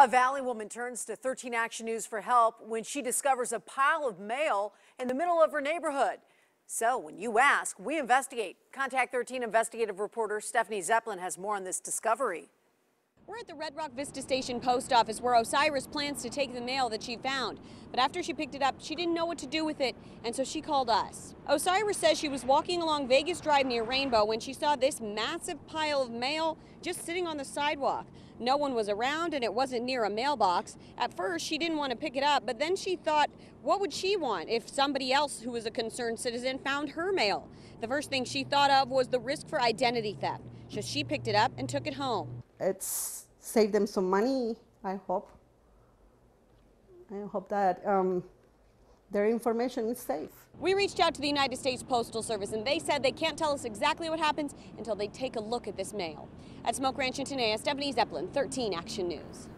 A Valley woman turns to 13 Action News for help when she discovers a pile of mail in the middle of her neighborhood. So when you ask, we investigate. Contact 13 investigative reporter Stephanie Zepelin has more on this discovery. We're at the Red Rock Vista Station post office where Osiris plans to take the mail that she found. But after she picked it up, she didn't know what to do with it, and so she called us. Osiris says she was walking along Vegas Drive near Rainbow when she saw this massive pile of mail just sitting on the sidewalk. No one was around and it wasn't near a mailbox. At first, she didn't want to pick it up, but then she thought, what would she want if somebody else who was a concerned citizen found her mail? The first thing she thought of was the risk for identity theft. So she picked it up and took it home. It's saved them some money, I hope. I hope that um, their information is safe. We reached out to the United States Postal Service and they said they can't tell us exactly what happens until they take a look at this mail. At Smoke Ranch in Tenaya, Stephanie Zepelin, 13 Action News.